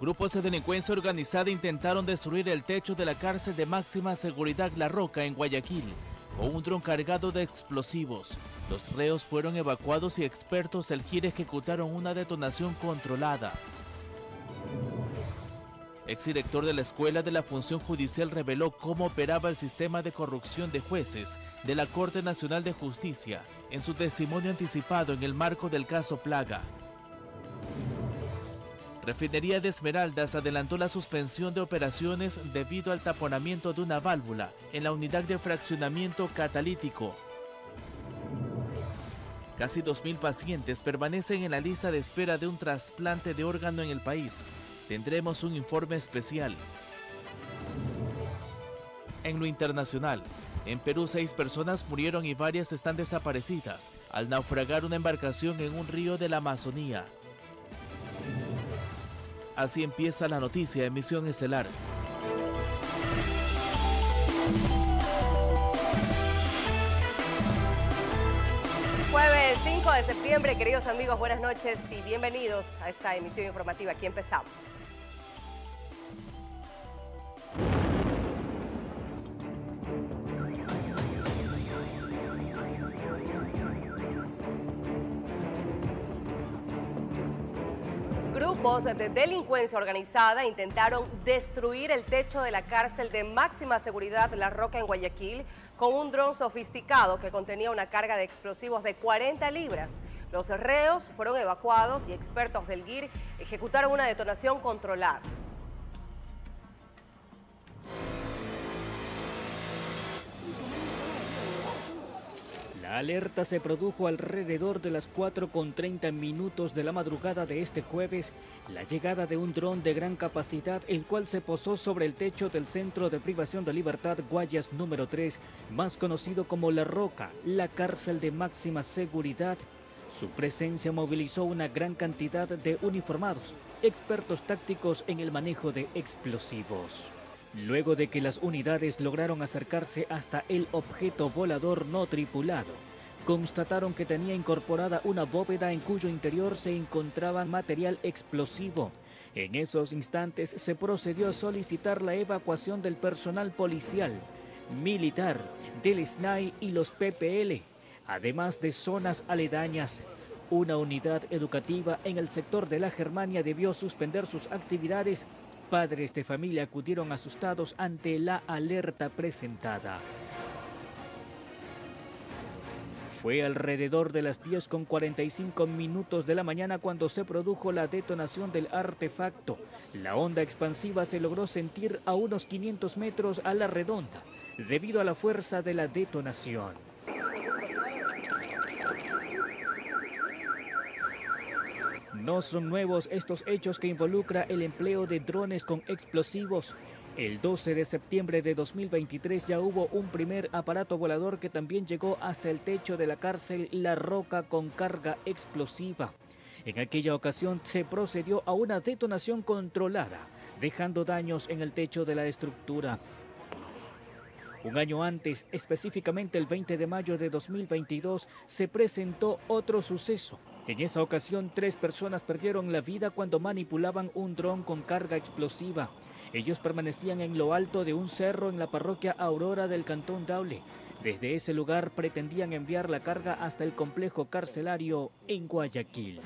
Grupos de delincuencia organizada intentaron destruir el techo de la cárcel de máxima seguridad La Roca en Guayaquil con un dron cargado de explosivos. Los reos fueron evacuados y expertos del GIR ejecutaron una detonación controlada. Exdirector de la Escuela de la Función Judicial reveló cómo operaba el sistema de corrupción de jueces de la Corte Nacional de Justicia en su testimonio anticipado en el marco del caso Plaga. Refinería de Esmeraldas adelantó la suspensión de operaciones debido al taponamiento de una válvula en la unidad de fraccionamiento catalítico. Casi 2.000 pacientes permanecen en la lista de espera de un trasplante de órgano en el país. Tendremos un informe especial. En lo internacional, en Perú seis personas murieron y varias están desaparecidas al naufragar una embarcación en un río de la Amazonía. Así empieza la noticia de Misión Estelar. Jueves 5 de septiembre, queridos amigos, buenas noches y bienvenidos a esta emisión informativa. Aquí empezamos. Grupos de delincuencia organizada intentaron destruir el techo de la cárcel de máxima seguridad La Roca en Guayaquil con un dron sofisticado que contenía una carga de explosivos de 40 libras. Los reos fueron evacuados y expertos del GIR ejecutaron una detonación controlada. La alerta se produjo alrededor de las 4 con 30 minutos de la madrugada de este jueves, la llegada de un dron de gran capacidad, el cual se posó sobre el techo del Centro de Privación de Libertad Guayas número 3, más conocido como La Roca, la cárcel de máxima seguridad. Su presencia movilizó una gran cantidad de uniformados, expertos tácticos en el manejo de explosivos. Luego de que las unidades lograron acercarse hasta el objeto volador no tripulado, constataron que tenía incorporada una bóveda en cuyo interior se encontraba material explosivo. En esos instantes se procedió a solicitar la evacuación del personal policial, militar, del SNAI y los PPL, además de zonas aledañas. Una unidad educativa en el sector de la Germania debió suspender sus actividades Padres de familia acudieron asustados ante la alerta presentada. Fue alrededor de las 10 con 45 minutos de la mañana cuando se produjo la detonación del artefacto. La onda expansiva se logró sentir a unos 500 metros a la redonda debido a la fuerza de la detonación. No son nuevos estos hechos que involucra el empleo de drones con explosivos. El 12 de septiembre de 2023 ya hubo un primer aparato volador que también llegó hasta el techo de la cárcel La Roca con carga explosiva. En aquella ocasión se procedió a una detonación controlada, dejando daños en el techo de la estructura. Un año antes, específicamente el 20 de mayo de 2022, se presentó otro suceso. En esa ocasión, tres personas perdieron la vida cuando manipulaban un dron con carga explosiva. Ellos permanecían en lo alto de un cerro en la parroquia Aurora del Cantón Daule. Desde ese lugar pretendían enviar la carga hasta el complejo carcelario en Guayaquil.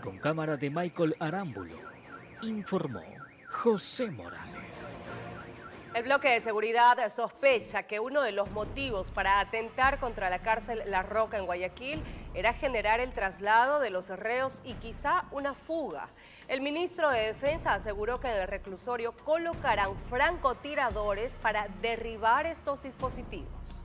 Con cámara de Michael Arámbulo, informó José Morales. El bloque de seguridad sospecha que uno de los motivos para atentar contra la cárcel La Roca en Guayaquil era generar el traslado de los reos y quizá una fuga. El ministro de Defensa aseguró que en el reclusorio colocarán francotiradores para derribar estos dispositivos.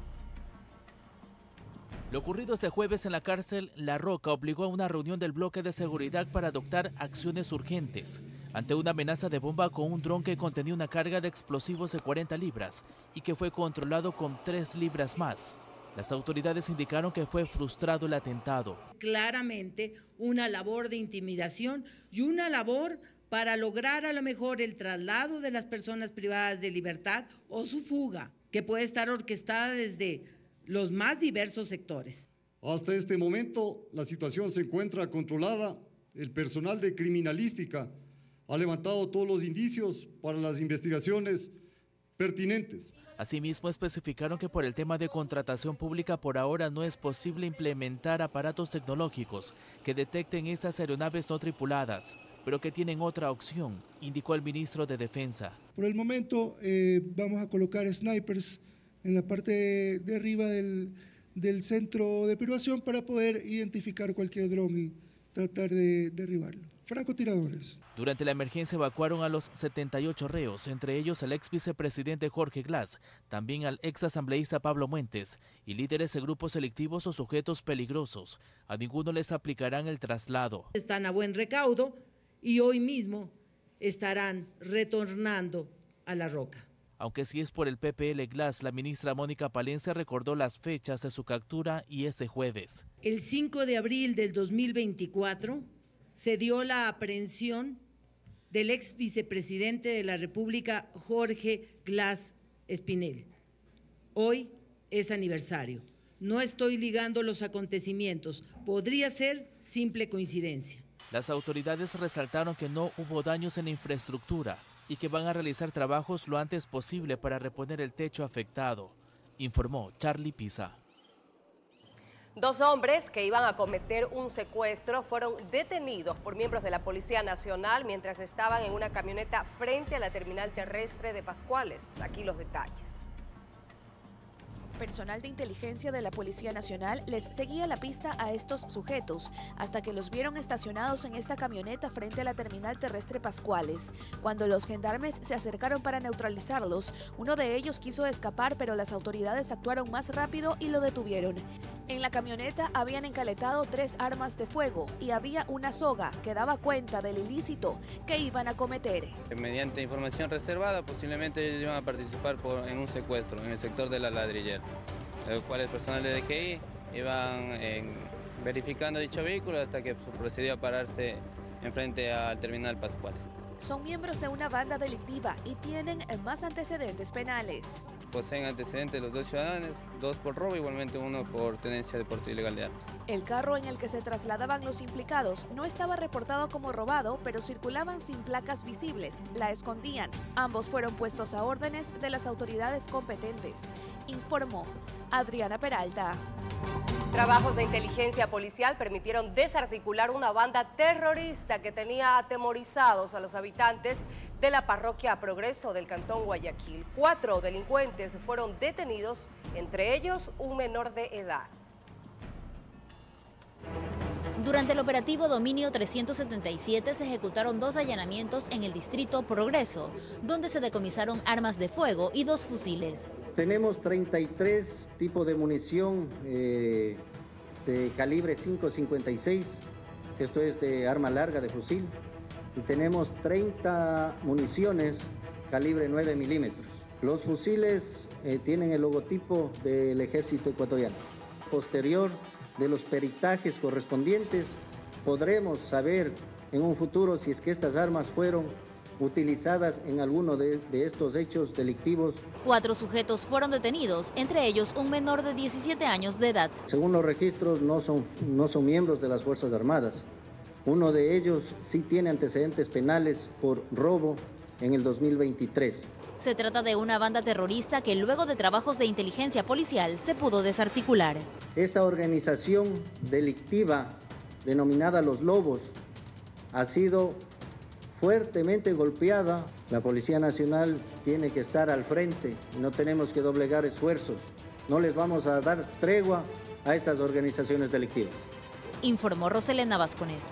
Lo ocurrido este jueves en la cárcel La Roca obligó a una reunión del bloque de seguridad para adoptar acciones urgentes ante una amenaza de bomba con un dron que contenía una carga de explosivos de 40 libras y que fue controlado con 3 libras más. Las autoridades indicaron que fue frustrado el atentado. Claramente una labor de intimidación y una labor para lograr a lo mejor el traslado de las personas privadas de libertad o su fuga, que puede estar orquestada desde los más diversos sectores. Hasta este momento la situación se encuentra controlada. El personal de criminalística ha levantado todos los indicios para las investigaciones pertinentes. Asimismo, especificaron que por el tema de contratación pública por ahora no es posible implementar aparatos tecnológicos que detecten estas aeronaves no tripuladas, pero que tienen otra opción, indicó el ministro de Defensa. Por el momento eh, vamos a colocar snipers en la parte de arriba del, del centro de privación para poder identificar cualquier dron y tratar de derribarlo. Francotiradores. Durante la emergencia evacuaron a los 78 reos, entre ellos al ex vicepresidente Jorge Glass, también al ex asambleísta Pablo Muentes y líderes de grupos selectivos o sujetos peligrosos. A ninguno les aplicarán el traslado. Están a buen recaudo y hoy mismo estarán retornando a la roca. Aunque si es por el PPL Glass, la ministra Mónica Palencia recordó las fechas de su captura y este jueves. El 5 de abril del 2024 se dio la aprehensión del ex vicepresidente de la República, Jorge Glass Espinel. Hoy es aniversario. No estoy ligando los acontecimientos. Podría ser simple coincidencia. Las autoridades resaltaron que no hubo daños en la infraestructura y que van a realizar trabajos lo antes posible para reponer el techo afectado, informó Charlie Pisa. Dos hombres que iban a cometer un secuestro fueron detenidos por miembros de la Policía Nacional mientras estaban en una camioneta frente a la terminal terrestre de Pascuales. Aquí los detalles. Personal de inteligencia de la Policía Nacional les seguía la pista a estos sujetos hasta que los vieron estacionados en esta camioneta frente a la terminal terrestre Pascuales. Cuando los gendarmes se acercaron para neutralizarlos, uno de ellos quiso escapar pero las autoridades actuaron más rápido y lo detuvieron. En la camioneta habían encaletado tres armas de fuego y había una soga que daba cuenta del ilícito que iban a cometer. Mediante información reservada, posiblemente ellos iban a participar en un secuestro en el sector de la ladrillera, el cual el personal de DGI iban verificando dicho vehículo hasta que procedió a pararse enfrente al terminal Pascuales. Son miembros de una banda delictiva y tienen más antecedentes penales poseen antecedentes los dos ciudadanos, dos por robo, igualmente uno por tenencia de porte ilegal de armas. El carro en el que se trasladaban los implicados no estaba reportado como robado, pero circulaban sin placas visibles, la escondían. Ambos fueron puestos a órdenes de las autoridades competentes, informó Adriana Peralta. Trabajos de inteligencia policial permitieron desarticular una banda terrorista que tenía atemorizados a los habitantes de la parroquia Progreso del Cantón Guayaquil. Cuatro delincuentes fueron detenidos, entre ellos un menor de edad. Durante el operativo Dominio 377 se ejecutaron dos allanamientos en el distrito Progreso, donde se decomisaron armas de fuego y dos fusiles. Tenemos 33 tipos de munición eh, de calibre 5.56, esto es de arma larga de fusil, y tenemos 30 municiones calibre 9 milímetros. Los fusiles eh, tienen el logotipo del ejército ecuatoriano. Posterior de los peritajes correspondientes, podremos saber en un futuro si es que estas armas fueron utilizadas en alguno de, de, estos hechos delictivos. Cuatro sujetos fueron detenidos, entre ellos un menor de 17 años de edad. Según los registros, no son, no son miembros de las Fuerzas Armadas. Uno de ellos sí tiene antecedentes penales por robo en el 2023. Se trata de una banda terrorista que luego de trabajos de inteligencia policial se pudo desarticular. Esta organización delictiva denominada Los Lobos ha sido fuertemente golpeada. La Policía Nacional tiene que estar al frente y no tenemos que doblegar esfuerzos. No les vamos a dar tregua a estas organizaciones delictivas. Informó Roselena Vascones.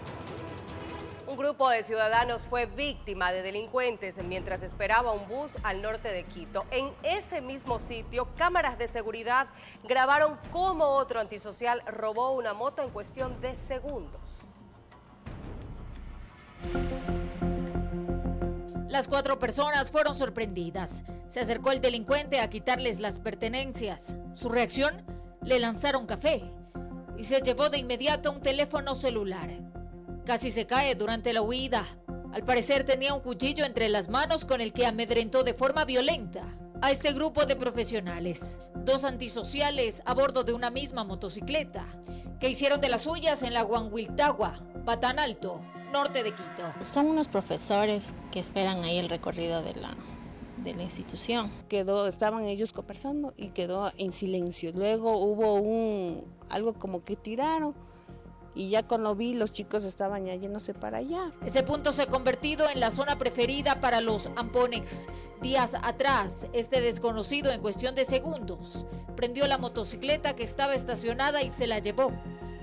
Grupo de ciudadanos fue víctima de delincuentes mientras esperaba un bus al norte de Quito. En ese mismo sitio, cámaras de seguridad grabaron cómo otro antisocial robó una moto en cuestión de segundos. Las cuatro personas fueron sorprendidas. Se acercó el delincuente a quitarles las pertenencias. Su reacción, le lanzaron café y se llevó de inmediato un teléfono celular. Casi se cae durante la huida. Al parecer tenía un cuchillo entre las manos con el que amedrentó de forma violenta a este grupo de profesionales, dos antisociales a bordo de una misma motocicleta, que hicieron de las suyas en la Guanguiltagua, Batán Alto, norte de Quito. Son unos profesores que esperan ahí el recorrido de la, de la institución. Quedó, estaban ellos conversando y quedó en silencio. Luego hubo un algo como que tiraron y ya cuando vi los chicos estaban ya yéndose para allá. Ese punto se ha convertido en la zona preferida para los ampones. Días atrás, este desconocido en cuestión de segundos prendió la motocicleta que estaba estacionada y se la llevó.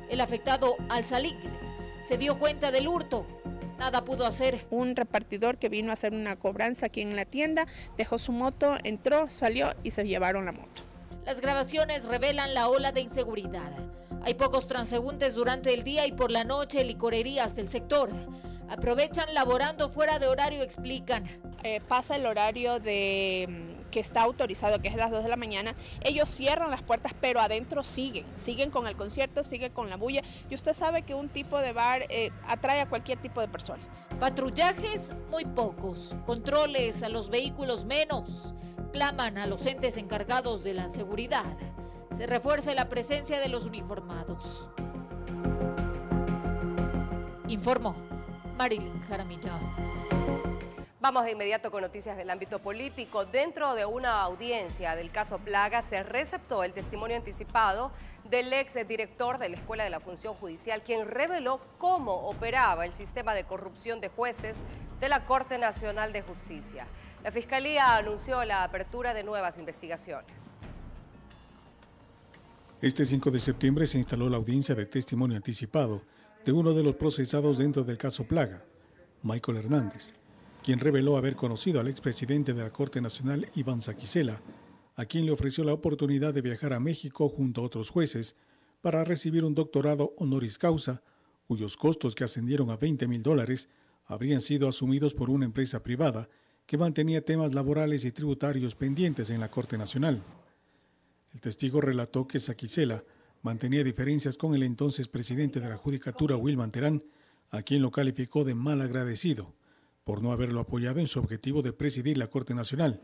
El afectado al salir se dio cuenta del hurto nada pudo hacer. Un repartidor que vino a hacer una cobranza aquí en la tienda, dejó su moto, entró, salió y se llevaron la moto. Las grabaciones revelan la ola de inseguridad. Hay pocos transeúntes durante el día y por la noche licorerías del sector. Aprovechan laborando fuera de horario, explican. Eh, pasa el horario de mm, que está autorizado, que es las 2 de la mañana, ellos cierran las puertas, pero adentro siguen, siguen con el concierto, siguen con la bulla. Y usted sabe que un tipo de bar eh, atrae a cualquier tipo de persona. Patrullajes, muy pocos. Controles a los vehículos, menos. Claman a los entes encargados de la seguridad se refuerce la presencia de los uniformados. Informó Marilyn Jaramillo. Vamos de inmediato con noticias del ámbito político. Dentro de una audiencia del caso Plaga se receptó el testimonio anticipado del ex director de la Escuela de la Función Judicial, quien reveló cómo operaba el sistema de corrupción de jueces de la Corte Nacional de Justicia. La Fiscalía anunció la apertura de nuevas investigaciones. Este 5 de septiembre se instaló la audiencia de testimonio anticipado de uno de los procesados dentro del caso Plaga, Michael Hernández, quien reveló haber conocido al expresidente de la Corte Nacional, Iván Saquicela, a quien le ofreció la oportunidad de viajar a México junto a otros jueces para recibir un doctorado honoris causa, cuyos costos que ascendieron a 20 mil dólares habrían sido asumidos por una empresa privada que mantenía temas laborales y tributarios pendientes en la Corte Nacional. El testigo relató que Saquicela mantenía diferencias con el entonces presidente de la Judicatura, Wilman Terán, a quien lo calificó de mal agradecido por no haberlo apoyado en su objetivo de presidir la Corte Nacional,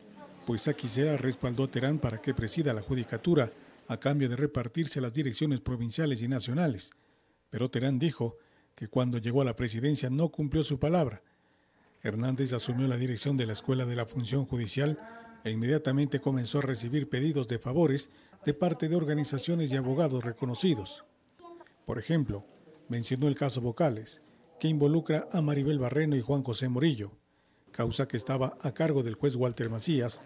pues Saquicela respaldó Terán para que presida la Judicatura a cambio de repartirse las direcciones provinciales y nacionales. Pero Terán dijo que cuando llegó a la presidencia no cumplió su palabra. Hernández asumió la dirección de la Escuela de la Función Judicial e inmediatamente comenzó a recibir pedidos de favores de parte de organizaciones y abogados reconocidos. Por ejemplo, mencionó el caso Vocales, que involucra a Maribel Barreno y Juan José Morillo, causa que estaba a cargo del juez Walter Macías,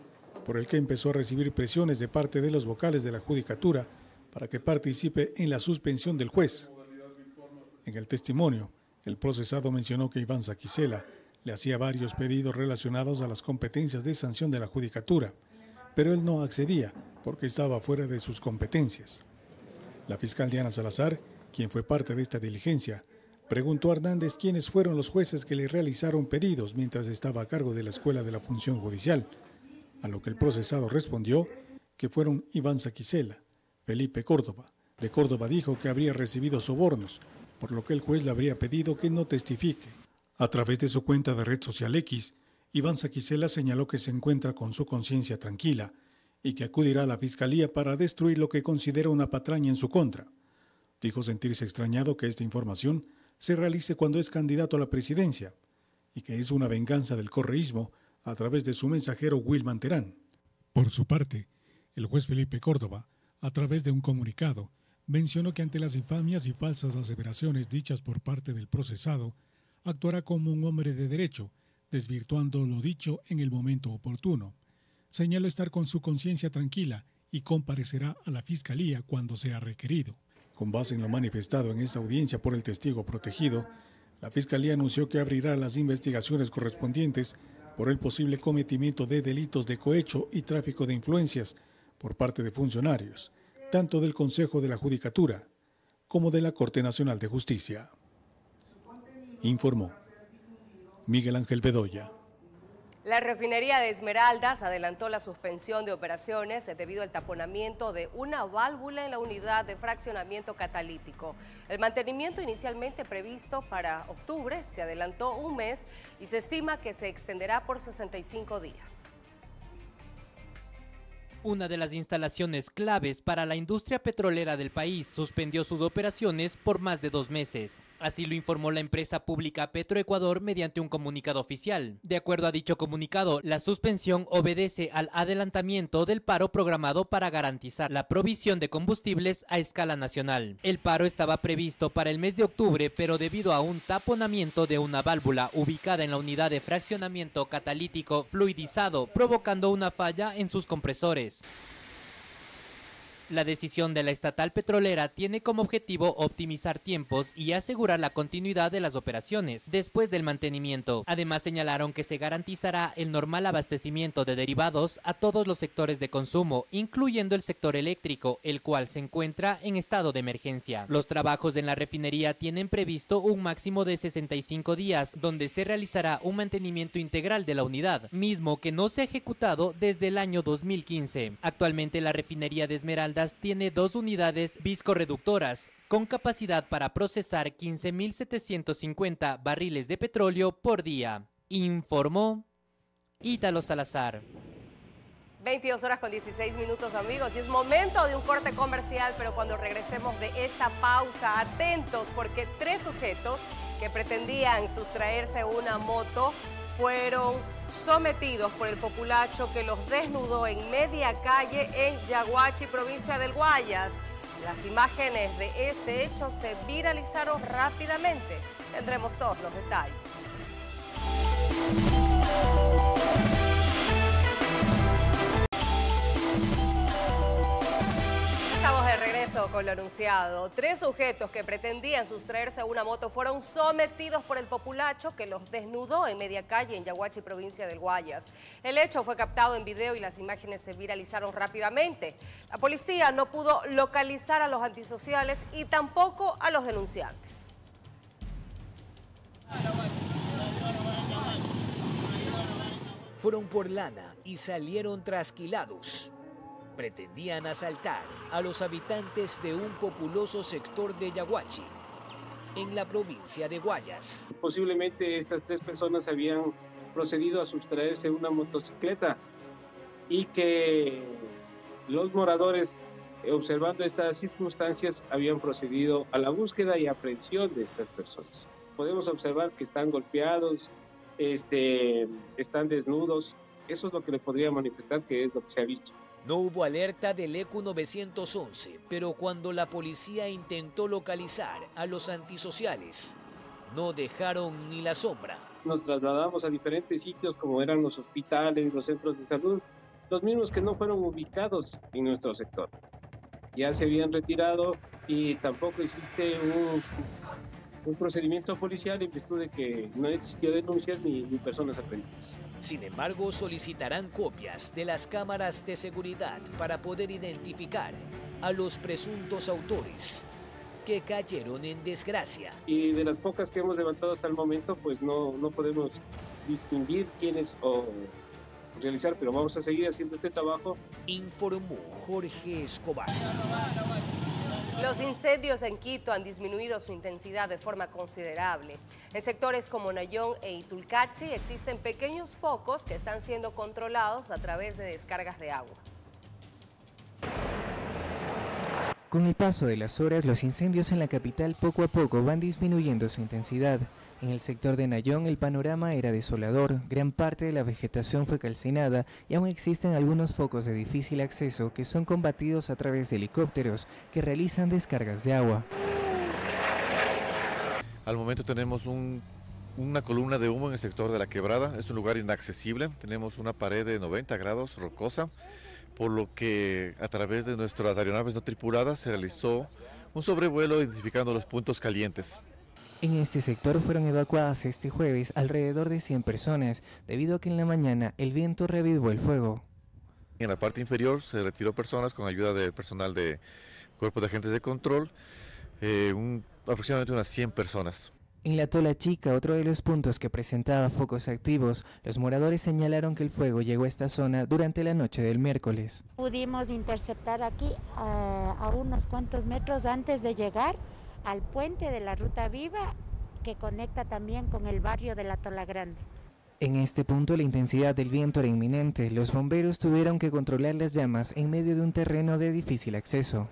por el que empezó a recibir presiones de parte de los vocales de la Judicatura para que participe en la suspensión del juez. En el testimonio, el procesado mencionó que Iván Saquicela le hacía varios pedidos relacionados a las competencias de sanción de la judicatura, pero él no accedía porque estaba fuera de sus competencias. La fiscal Diana Salazar, quien fue parte de esta diligencia, preguntó a Hernández quiénes fueron los jueces que le realizaron pedidos mientras estaba a cargo de la Escuela de la Función Judicial, a lo que el procesado respondió que fueron Iván Saquicela, Felipe Córdoba. De Córdoba dijo que habría recibido sobornos, por lo que el juez le habría pedido que no testifique. A través de su cuenta de red social X, Iván Saquicela señaló que se encuentra con su conciencia tranquila y que acudirá a la fiscalía para destruir lo que considera una patraña en su contra. Dijo sentirse extrañado que esta información se realice cuando es candidato a la presidencia y que es una venganza del correísmo a través de su mensajero Wilman Terán. Por su parte, el juez Felipe Córdoba, a través de un comunicado, mencionó que ante las infamias y falsas aseveraciones dichas por parte del procesado, actuará como un hombre de derecho, desvirtuando lo dicho en el momento oportuno. Señaló estar con su conciencia tranquila y comparecerá a la Fiscalía cuando sea requerido. Con base en lo manifestado en esta audiencia por el testigo protegido, la Fiscalía anunció que abrirá las investigaciones correspondientes por el posible cometimiento de delitos de cohecho y tráfico de influencias por parte de funcionarios, tanto del Consejo de la Judicatura como de la Corte Nacional de Justicia informó Miguel Ángel Bedoya. La refinería de Esmeraldas adelantó la suspensión de operaciones debido al taponamiento de una válvula en la unidad de fraccionamiento catalítico. El mantenimiento inicialmente previsto para octubre se adelantó un mes y se estima que se extenderá por 65 días. Una de las instalaciones claves para la industria petrolera del país suspendió sus operaciones por más de dos meses. Así lo informó la empresa pública Petroecuador mediante un comunicado oficial. De acuerdo a dicho comunicado, la suspensión obedece al adelantamiento del paro programado para garantizar la provisión de combustibles a escala nacional. El paro estaba previsto para el mes de octubre, pero debido a un taponamiento de una válvula ubicada en la unidad de fraccionamiento catalítico fluidizado, provocando una falla en sus compresores. La decisión de la estatal petrolera tiene como objetivo optimizar tiempos y asegurar la continuidad de las operaciones después del mantenimiento. Además señalaron que se garantizará el normal abastecimiento de derivados a todos los sectores de consumo, incluyendo el sector eléctrico, el cual se encuentra en estado de emergencia. Los trabajos en la refinería tienen previsto un máximo de 65 días, donde se realizará un mantenimiento integral de la unidad, mismo que no se ha ejecutado desde el año 2015. Actualmente la refinería de Esmeralda tiene dos unidades viscorreductoras con capacidad para procesar 15.750 barriles de petróleo por día, informó Ítalo Salazar. 22 horas con 16 minutos amigos y es momento de un corte comercial, pero cuando regresemos de esta pausa, atentos porque tres sujetos que pretendían sustraerse una moto fueron sometidos por el populacho que los desnudó en media calle en Yaguachi, provincia del Guayas. Las imágenes de este hecho se viralizaron rápidamente. Tendremos todos los detalles. Con lo anunciado. Tres sujetos que pretendían sustraerse a una moto fueron sometidos por el populacho que los desnudó en media calle en Yaguachi, provincia del Guayas. El hecho fue captado en video y las imágenes se viralizaron rápidamente. La policía no pudo localizar a los antisociales y tampoco a los denunciantes. Fueron por lana y salieron trasquilados pretendían asaltar a los habitantes de un populoso sector de Yaguachi, en la provincia de Guayas. Posiblemente estas tres personas habían procedido a sustraerse una motocicleta y que los moradores, eh, observando estas circunstancias, habían procedido a la búsqueda y aprehensión de estas personas. Podemos observar que están golpeados, este, están desnudos. Eso es lo que le podría manifestar que es lo que se ha visto. No hubo alerta del ECU 911, pero cuando la policía intentó localizar a los antisociales, no dejaron ni la sombra. Nos trasladamos a diferentes sitios como eran los hospitales, los centros de salud, los mismos que no fueron ubicados en nuestro sector. Ya se habían retirado y tampoco existe un, un procedimiento policial en virtud de que no existió denuncias ni, ni personas aprendidas. Sin embargo, solicitarán copias de las cámaras de seguridad para poder identificar a los presuntos autores que cayeron en desgracia. Y de las pocas que hemos levantado hasta el momento, pues no, no podemos distinguir quiénes o realizar, pero vamos a seguir haciendo este trabajo. Informó Jorge Escobar. Los incendios en Quito han disminuido su intensidad de forma considerable. En sectores como Nayón e Itulcachi existen pequeños focos que están siendo controlados a través de descargas de agua. Con el paso de las horas, los incendios en la capital poco a poco van disminuyendo su intensidad. En el sector de Nayón el panorama era desolador, gran parte de la vegetación fue calcinada y aún existen algunos focos de difícil acceso que son combatidos a través de helicópteros que realizan descargas de agua. Al momento tenemos una columna de humo en el sector de la quebrada, es un lugar inaccesible, tenemos una pared de 90 grados rocosa por lo que a través de nuestras aeronaves no tripuladas se realizó un sobrevuelo identificando los puntos calientes. En este sector fueron evacuadas este jueves alrededor de 100 personas, debido a que en la mañana el viento revivó el fuego. En la parte inferior se retiró personas con ayuda del personal de Cuerpo de Agentes de Control, eh, un, aproximadamente unas 100 personas. En la Tola Chica, otro de los puntos que presentaba focos activos, los moradores señalaron que el fuego llegó a esta zona durante la noche del miércoles. Pudimos interceptar aquí a, a unos cuantos metros antes de llegar al puente de la Ruta Viva que conecta también con el barrio de la Tola Grande. En este punto la intensidad del viento era inminente. Los bomberos tuvieron que controlar las llamas en medio de un terreno de difícil acceso.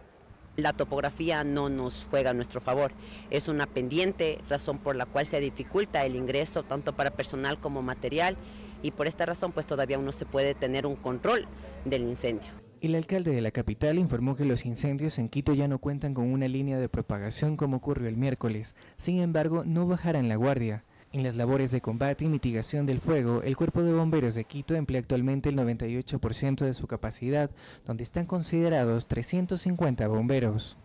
La topografía no nos juega a nuestro favor. Es una pendiente, razón por la cual se dificulta el ingreso tanto para personal como material y por esta razón pues todavía uno se puede tener un control del incendio. El alcalde de la capital informó que los incendios en Quito ya no cuentan con una línea de propagación como ocurrió el miércoles. Sin embargo, no bajarán la guardia. En las labores de combate y mitigación del fuego, el Cuerpo de Bomberos de Quito emplea actualmente el 98% de su capacidad, donde están considerados 350 bomberos.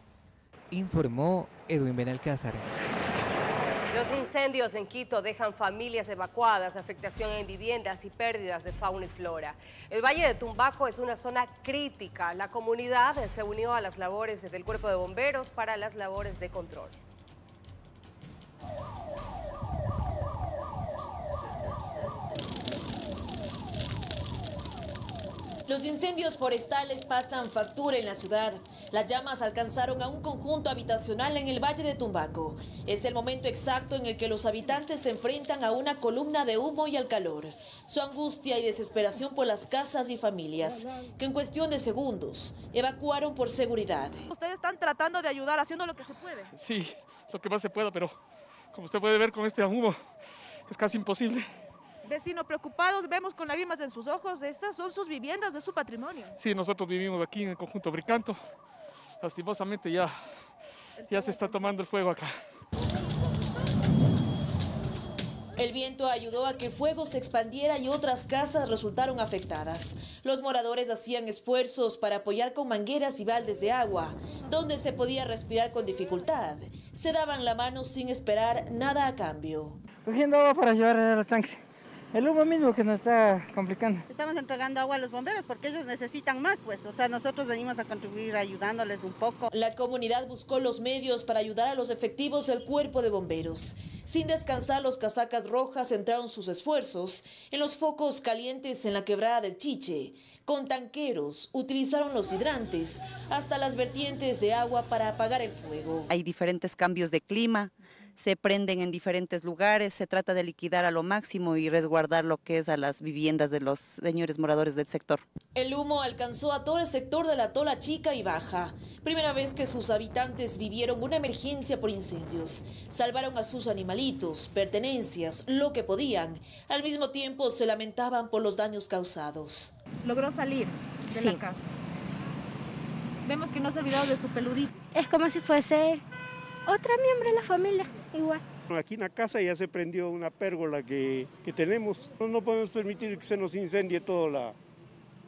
Informó Edwin Benalcázar. Los incendios en Quito dejan familias evacuadas, afectación en viviendas y pérdidas de fauna y flora. El Valle de Tumbaco es una zona crítica. La comunidad se unió a las labores del Cuerpo de Bomberos para las labores de control. Los incendios forestales pasan factura en la ciudad. Las llamas alcanzaron a un conjunto habitacional en el Valle de Tumbaco. Es el momento exacto en el que los habitantes se enfrentan a una columna de humo y al calor. Su angustia y desesperación por las casas y familias, que en cuestión de segundos evacuaron por seguridad. Ustedes están tratando de ayudar, haciendo lo que se puede. Sí, lo que más se pueda, pero como usted puede ver con este humo, es casi imposible. Vecinos preocupados, vemos con lágrimas en sus ojos, estas son sus viviendas, de su patrimonio. Sí, nosotros vivimos aquí en el conjunto Bricanto. Lastimosamente ya, ya se está tomando el fuego acá. El viento ayudó a que el fuego se expandiera y otras casas resultaron afectadas. Los moradores hacían esfuerzos para apoyar con mangueras y baldes de agua, donde se podía respirar con dificultad. Se daban la mano sin esperar nada a cambio. Cogiendo agua para llevar a los tanques. El humo mismo que nos está complicando. Estamos entregando agua a los bomberos porque ellos necesitan más, pues. O sea, nosotros venimos a contribuir ayudándoles un poco. La comunidad buscó los medios para ayudar a los efectivos del cuerpo de bomberos. Sin descansar, los casacas rojas centraron sus esfuerzos en los focos calientes en la quebrada del Chiche. Con tanqueros utilizaron los hidrantes hasta las vertientes de agua para apagar el fuego. Hay diferentes cambios de clima se prenden en diferentes lugares, se trata de liquidar a lo máximo y resguardar lo que es a las viviendas de los señores moradores del sector. El humo alcanzó a todo el sector de la Tola Chica y Baja. Primera vez que sus habitantes vivieron una emergencia por incendios. Salvaron a sus animalitos, pertenencias, lo que podían. Al mismo tiempo se lamentaban por los daños causados. Logró salir de la casa. Vemos que no se ha olvidado de su peludito. Es como si fuese otra miembro de la familia, igual. Aquí en la casa ya se prendió una pérgola que, que tenemos. No, no, podemos permitir que se nos incendie toda la,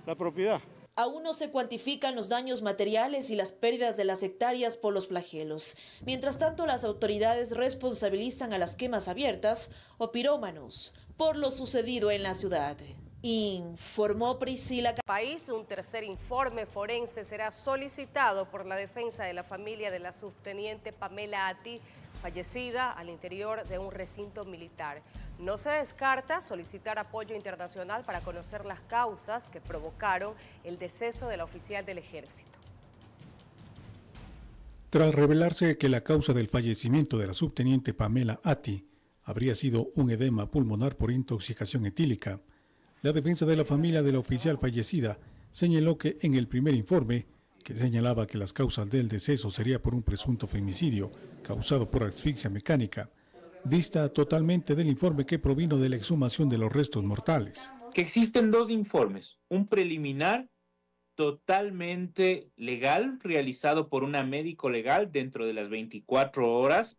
la propiedad. Aún no se cuantifican los daños materiales y las pérdidas de las hectáreas por los flagelos. Mientras tanto, las autoridades responsabilizan a las quemas abiertas o pirómanos por lo sucedido en la ciudad. Informó Priscila. País, un tercer informe forense será solicitado por la defensa de la familia de la subteniente Pamela Ati, fallecida al interior de un recinto militar. No se descarta solicitar apoyo internacional para conocer las causas que provocaron el deceso de la oficial del ejército. Tras revelarse que la causa del fallecimiento de la subteniente Pamela Ati habría sido un edema pulmonar por intoxicación etílica, la defensa de la familia de la oficial fallecida señaló que en el primer informe, que señalaba que las causas del deceso sería por un presunto femicidio causado por asfixia mecánica, dista totalmente del informe que provino de la exhumación de los restos mortales. Que existen dos informes, un preliminar totalmente legal, realizado por una médico legal dentro de las 24 horas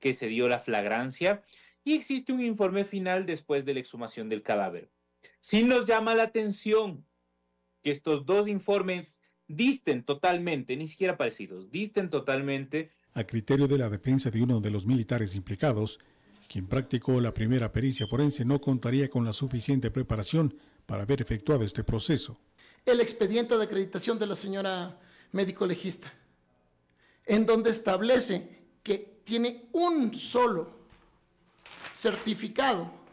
que se dio la flagrancia, y existe un informe final después de la exhumación del cadáver. Sí nos llama la atención que estos dos informes disten totalmente, ni siquiera parecidos, disten totalmente. A criterio de la defensa de uno de los militares implicados, quien practicó la primera pericia forense no contaría con la suficiente preparación para haber efectuado este proceso. El expediente de acreditación de la señora médico legista, en donde establece que tiene un solo certificado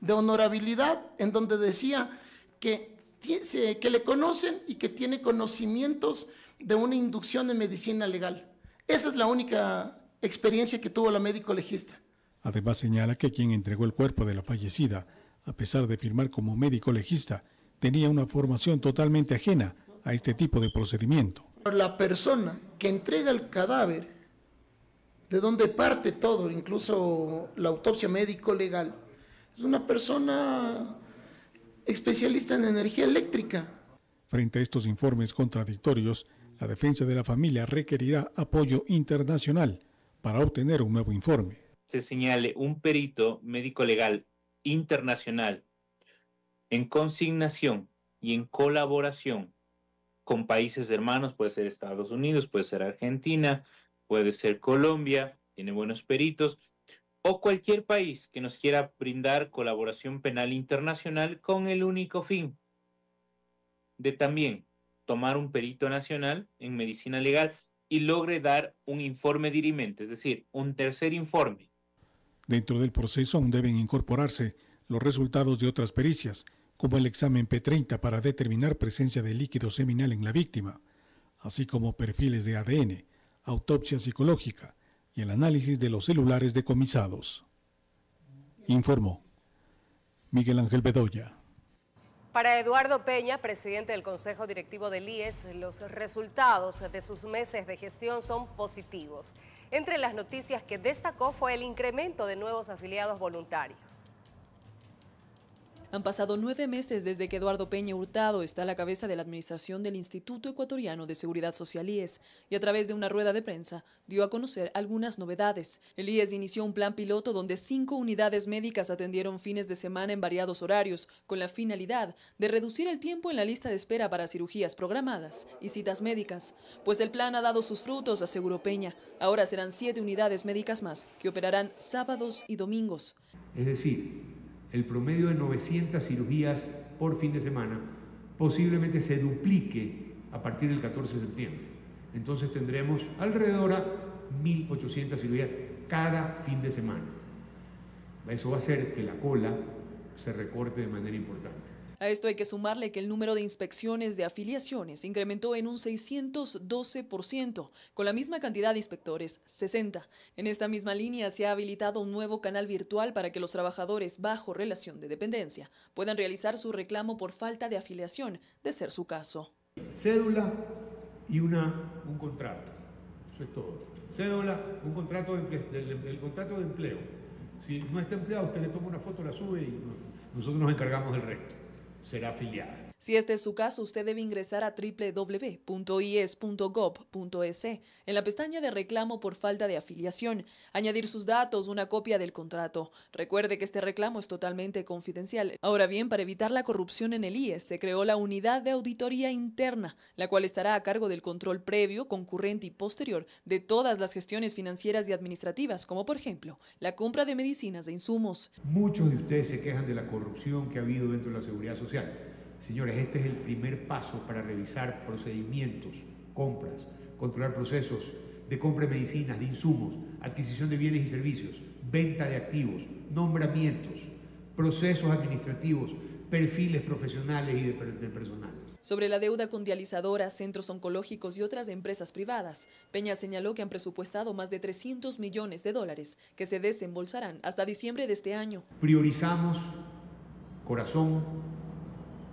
de honorabilidad en donde decía que, que le conocen y que tiene conocimientos de una inducción de medicina legal. Esa es la única experiencia que tuvo la médico legista. Además señala que quien entregó el cuerpo de la fallecida, a pesar de firmar como médico legista, tenía una formación totalmente ajena a este tipo de procedimiento. La persona que entrega el cadáver, de donde parte todo, incluso la autopsia médico-legal, es una persona especialista en energía eléctrica. Frente a estos informes contradictorios, la defensa de la familia requerirá apoyo internacional para obtener un nuevo informe. Se señale un perito médico-legal internacional en consignación y en colaboración con países hermanos, puede ser Estados Unidos, puede ser Argentina, puede ser Colombia, tiene buenos peritos, o cualquier país que nos quiera brindar colaboración penal internacional con el único fin de también tomar un perito nacional en medicina legal y logre dar un informe dirimente, es decir, un tercer informe. Dentro del proceso aún deben incorporarse los resultados de otras pericias, como el examen P30 para determinar presencia de líquido seminal en la víctima, así como perfiles de ADN, autopsia psicológica el análisis de los celulares decomisados. Informó Miguel Ángel Bedoya. Para Eduardo Peña, presidente del Consejo Directivo del IES, los resultados de sus meses de gestión son positivos. Entre las noticias que destacó fue el incremento de nuevos afiliados voluntarios. Han pasado nueve meses desde que Eduardo Peña Hurtado está a la cabeza de la administración del Instituto Ecuatoriano de Seguridad Social IES y a través de una rueda de prensa dio a conocer algunas novedades. El IES inició un plan piloto donde cinco unidades médicas atendieron fines de semana en variados horarios con la finalidad de reducir el tiempo en la lista de espera para cirugías programadas y citas médicas. Pues el plan ha dado sus frutos, aseguró Peña. Ahora serán siete unidades médicas más que operarán sábados y domingos. Es decir, el promedio de 900 cirugías por fin de semana posiblemente se duplique a partir del 14 de septiembre. Entonces tendremos alrededor a 1.800 cirugías cada fin de semana. Eso va a hacer que la cola se recorte de manera importante. A esto hay que sumarle que el número de inspecciones de afiliaciones incrementó en un 612%, con la misma cantidad de inspectores, 60. En esta misma línea se ha habilitado un nuevo canal virtual para que los trabajadores bajo relación de dependencia puedan realizar su reclamo por falta de afiliación, de ser su caso. Cédula y un contrato. Eso es todo. Cédula, un contrato de, el contrato de empleo. Si no está empleado, usted le toma una foto, la sube y nosotros nos encargamos del resto será afiliada. Si este es su caso, usted debe ingresar a www.ies.gov.es en la pestaña de reclamo por falta de afiliación, añadir sus datos, una copia del contrato. Recuerde que este reclamo es totalmente confidencial. Ahora bien, para evitar la corrupción en el IES, se creó la unidad de auditoría interna, la cual estará a cargo del control previo, concurrente y posterior de todas las gestiones financieras y administrativas, como por ejemplo la compra de medicinas e insumos. Muchos de ustedes se quejan de la corrupción que ha habido dentro de la seguridad social. Señores, este es el primer paso para revisar procedimientos, compras, controlar procesos de compra de medicinas, de insumos, adquisición de bienes y servicios, venta de activos, nombramientos, procesos administrativos, perfiles profesionales y de, personal. Sobre la deuda con dializadoras, centros oncológicos y otras empresas privadas, Peña señaló que han presupuestado más de 300 millones de dólares que se desembolsarán hasta diciembre de este año. Priorizamos corazón,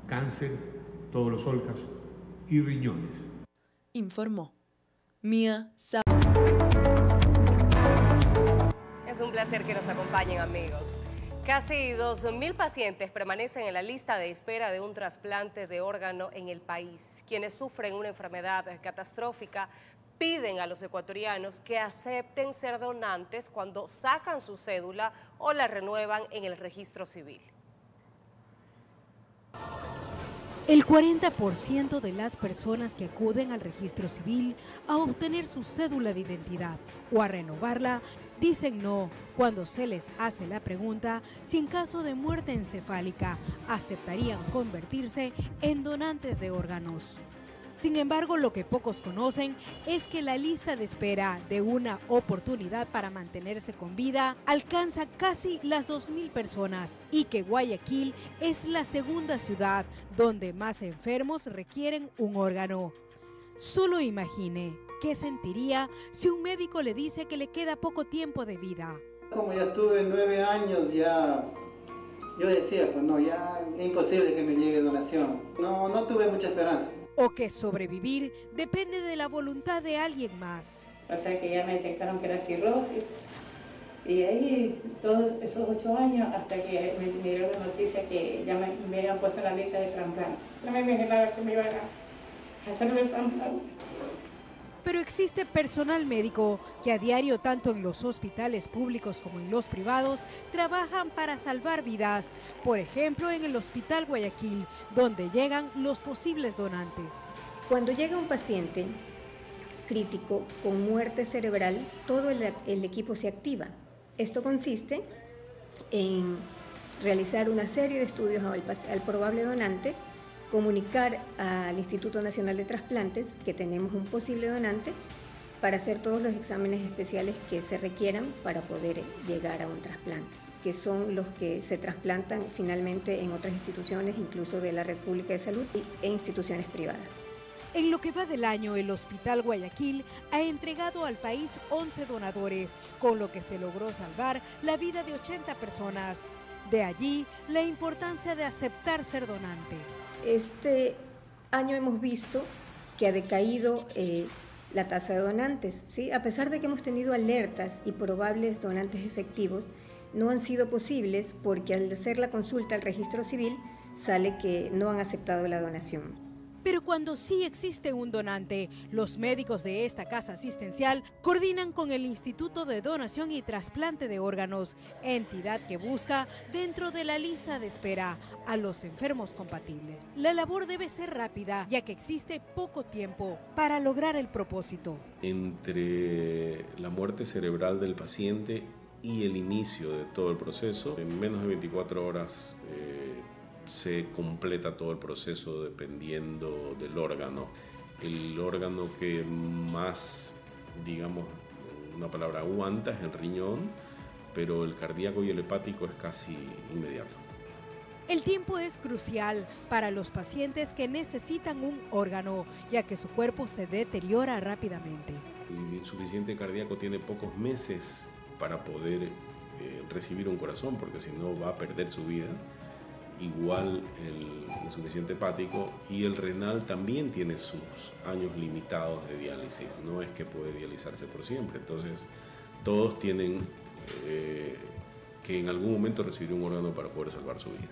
cáncer, todos los olcas y riñones. Informó Mía Sa Es un placer que nos acompañen amigos. Casi 2.000 pacientes permanecen en la lista de espera de un trasplante de órgano en el país. Quienes sufren una enfermedad catastrófica piden a los ecuatorianos que acepten ser donantes cuando sacan su cédula o la renuevan en el registro civil. El 40% de las personas que acuden al registro civil a obtener su cédula de identidad o a renovarla dicen no cuando se les hace la pregunta si en caso de muerte encefálica aceptarían convertirse en donantes de órganos. Sin embargo, lo que pocos conocen es que la lista de espera de una oportunidad para mantenerse con vida alcanza casi las 2.000 personas y que Guayaquil es la segunda ciudad donde más enfermos requieren un órgano. Solo imagine qué sentiría si un médico le dice que le queda poco tiempo de vida. Como ya estuve nueve años, ya yo decía, pues no, ya es imposible que me llegue donación. No, no tuve mucha esperanza. O que sobrevivir depende de la voluntad de alguien más. O sea que ya me detectaron que era cirrosis. Y ahí todos esos ocho años hasta que me, dieron la noticia que ya me, me habían puesto en la lista de trasplante. No me imaginaba que me iban a hacerme el trasplante pero existe personal médico que a diario, tanto en los hospitales públicos como en los privados, trabajan para salvar vidas. Por ejemplo, en el Hospital Guayaquil, donde llegan los posibles donantes. Cuando llega un paciente crítico con muerte cerebral, todo el, equipo se activa. Esto consiste en realizar una serie de estudios al probable donante comunicar al Instituto Nacional de Trasplantes que tenemos un posible donante para hacer todos los exámenes especiales que se requieran para poder llegar a un trasplante, que son los que se trasplantan finalmente en otras instituciones, incluso de la Red Pública de Salud e instituciones privadas. En lo que va del año, el Hospital Guayaquil ha entregado al país 11 donadores, con lo que se logró salvar la vida de 80 personas. De allí la importancia de aceptar ser donante. Este año hemos visto que ha decaído eh, la tasa de donantes. ¿sí? A pesar de que hemos tenido alertas y probables donantes efectivos, no han sido posibles porque al hacer la consulta al registro civil sale que no han aceptado la donación. Pero cuando sí existe un donante, los médicos de esta casa asistencial coordinan con el Instituto de Donación y Trasplante de Órganos, entidad que busca dentro de la lista de espera a los enfermos compatibles. La labor debe ser rápida, ya que existe poco tiempo para lograr el propósito. Entre la muerte cerebral del paciente y el inicio de todo el proceso, en menos de 24 horas eh, se completa todo el proceso dependiendo del órgano. El órgano que más, digamos, una palabra aguanta es el riñón, pero el cardíaco y el hepático es casi inmediato. El tiempo es crucial para los pacientes que necesitan un órgano, ya que su cuerpo se deteriora rápidamente. El insuficiente cardíaco tiene pocos meses para poder eh, recibir un corazón, porque si no va a perder su vida igual el insuficiente hepático y el renal también tiene sus años limitados de diálisis, no es que puede dializarse por siempre, entonces todos tienen eh, que en algún momento recibir un órgano para poder salvar su vida.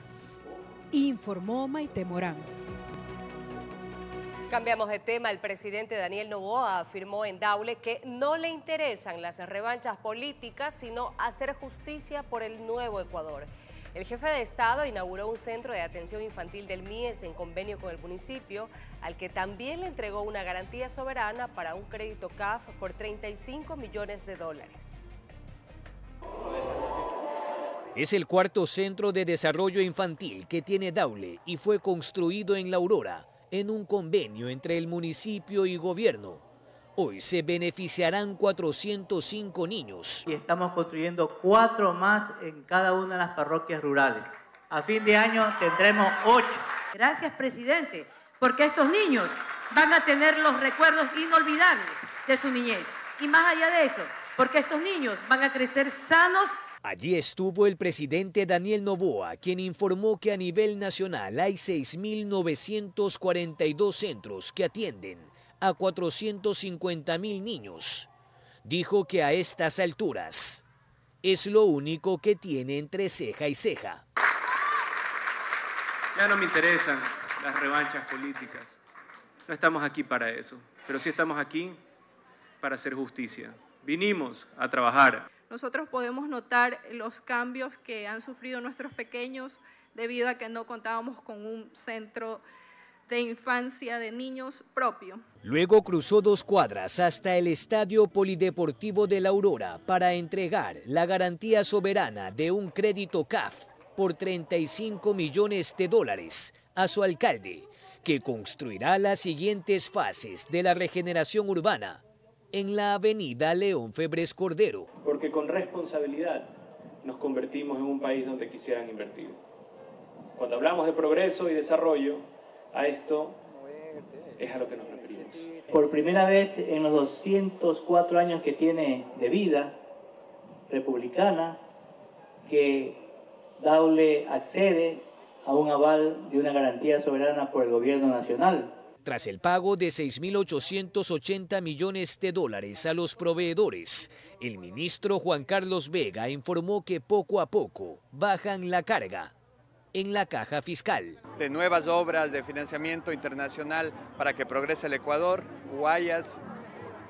Informó Maite Morán. Cambiamos de tema. El presidente Daniel Novoa afirmó en Daule que no le interesan las revanchas políticas, sino hacer justicia por el nuevo Ecuador. El jefe de Estado inauguró un centro de atención infantil del MIES en convenio con el municipio, al que también le entregó una garantía soberana para un crédito CAF por 35 millones de dólares. Es el cuarto centro de desarrollo infantil que tiene Daule y fue construido en La Aurora, en un convenio entre el municipio y gobierno. Hoy se beneficiarán 405 niños. Y estamos construyendo cuatro más en cada una de las parroquias rurales. A fin de año tendremos ocho. Gracias, presidente, porque estos niños van a tener los recuerdos inolvidables de su niñez. Y más allá de eso, porque estos niños van a crecer sanos. Allí estuvo el presidente Daniel Novoa, quien informó que a nivel nacional hay 6.942 centros que atienden a 450 mil niños. Dijo que a estas alturas es lo único que tiene entre ceja y ceja. Ya no me interesan las revanchas políticas. No estamos aquí para eso, pero sí estamos aquí para hacer justicia. Vinimos a trabajar. Nosotros podemos notar los cambios que han sufrido nuestros pequeños debido a que no contábamos con un centro de infancia de niños propio. Luego cruzó dos cuadras hasta el Estadio Polideportivo de la Aurora para entregar la garantía soberana de un crédito CAF por 35 millones de dólares a su alcalde, que construirá las siguientes fases de la regeneración urbana en la avenida León Febres Cordero. Porque con responsabilidad nos convertimos en un país donde quisieran invertir. Cuando hablamos de progreso y desarrollo, a esto es a lo que nos referimos. Por primera vez en los 204 años que tiene de vida republicana, que Daule accede a un aval de una garantía soberana por el gobierno nacional. Tras el pago de 6.880 millones de dólares a los proveedores, el ministro Juan Carlos Vega informó que poco a poco bajan la carga en la caja fiscal. De nuevas obras de financiamiento internacional para que progrese el Ecuador, Guayas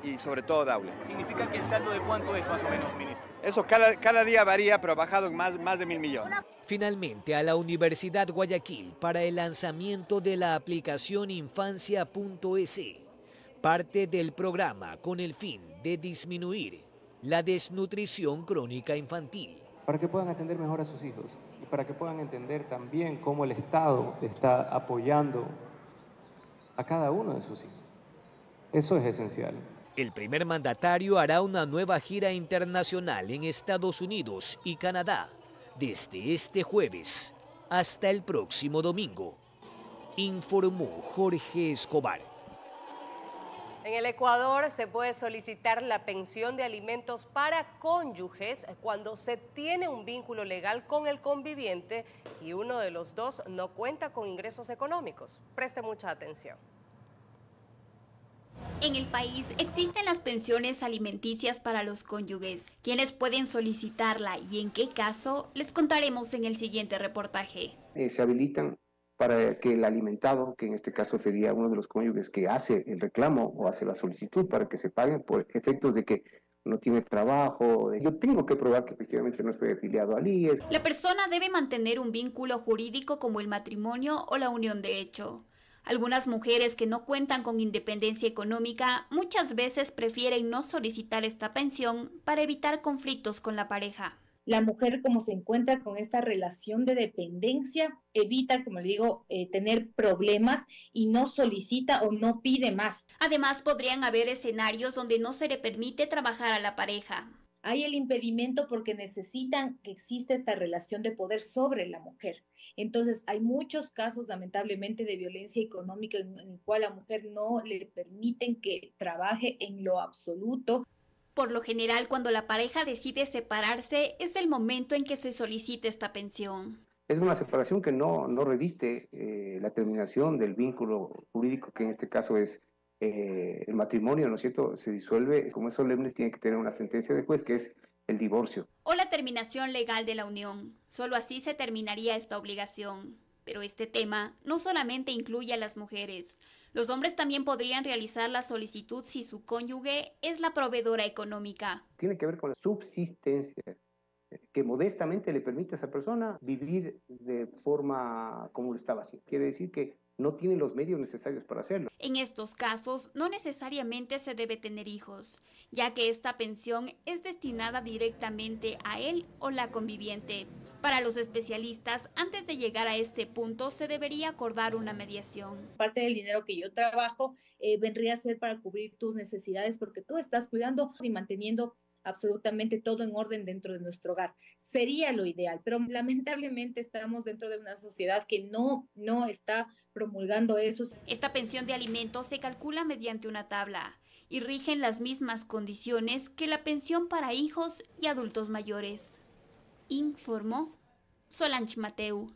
y sobre todo Daule. ¿Significa que el saldo de cuánto es más o menos, ministro? Eso cada, cada día varía, pero ha bajado en más, más de mil millones. Finalmente, a la Universidad Guayaquil para el lanzamiento de la aplicación infancia.es, parte del programa con el fin de disminuir la desnutrición crónica infantil. Para que puedan atender mejor a sus hijos para que puedan entender también cómo el Estado está apoyando a cada uno de sus hijos. Eso es esencial. El primer mandatario hará una nueva gira internacional en Estados Unidos y Canadá desde este jueves hasta el próximo domingo, informó Jorge Escobar. En el Ecuador se puede solicitar la pensión de alimentos para cónyuges cuando se tiene un vínculo legal con el conviviente y uno de los dos no cuenta con ingresos económicos. Preste mucha atención. En el país existen las pensiones alimenticias para los cónyuges. ¿Quiénes pueden solicitarla y en qué caso? Les contaremos en el siguiente reportaje. Eh, se habilitan para que el alimentado, que en este caso sería uno de los cónyuges que hace el reclamo o hace la solicitud para que se paguen por efectos de que no tiene trabajo, yo tengo que probar que efectivamente no estoy afiliado al IES. La persona debe mantener un vínculo jurídico como el matrimonio o la unión de hecho. Algunas mujeres que no cuentan con independencia económica muchas veces prefieren no solicitar esta pensión para evitar conflictos con la pareja. La mujer, como se encuentra con esta relación de dependencia, evita, como le digo, eh, tener problemas y no solicita o no pide más. Además, podrían haber escenarios donde no se le permite trabajar a la pareja hay el impedimento porque necesitan que exista esta relación de poder sobre la mujer. Entonces, hay muchos casos, lamentablemente, de violencia económica en, el cual la mujer no le permiten que trabaje en lo absoluto. Por lo general, cuando la pareja decide separarse, es el momento en que se solicita esta pensión. Es una separación que no, no reviste eh, la terminación del vínculo jurídico, que en este caso es eh, el matrimonio, ¿no es cierto?, se disuelve, como es solemne, tiene que tener una sentencia de juez que es el divorcio. O la terminación legal de la unión. Solo así se terminaría esta obligación. Pero este tema no solamente incluye a las mujeres. Los hombres también podrían realizar la solicitud si su cónyuge es la proveedora económica. Tiene que ver con la subsistencia que modestamente le permite a esa persona vivir de forma como lo estaba haciendo. Quiere decir que no tiene los medios necesarios para hacerlo. En estos casos, no necesariamente se debe tener hijos, ya que esta pensión es destinada directamente a él o la conviviente. Para los especialistas, antes de llegar a este punto, se debería acordar una mediación. Parte del dinero que yo trabajo eh, vendría a ser para cubrir tus necesidades porque tú estás cuidando y manteniendo absolutamente todo en orden dentro de nuestro hogar. Sería lo ideal, pero lamentablemente estamos dentro de una sociedad que no, no está promulgando eso. Esta pensión de alimentos se calcula mediante una tabla y rigen las mismas condiciones que la pensión para hijos y adultos mayores informó Solange Mateu.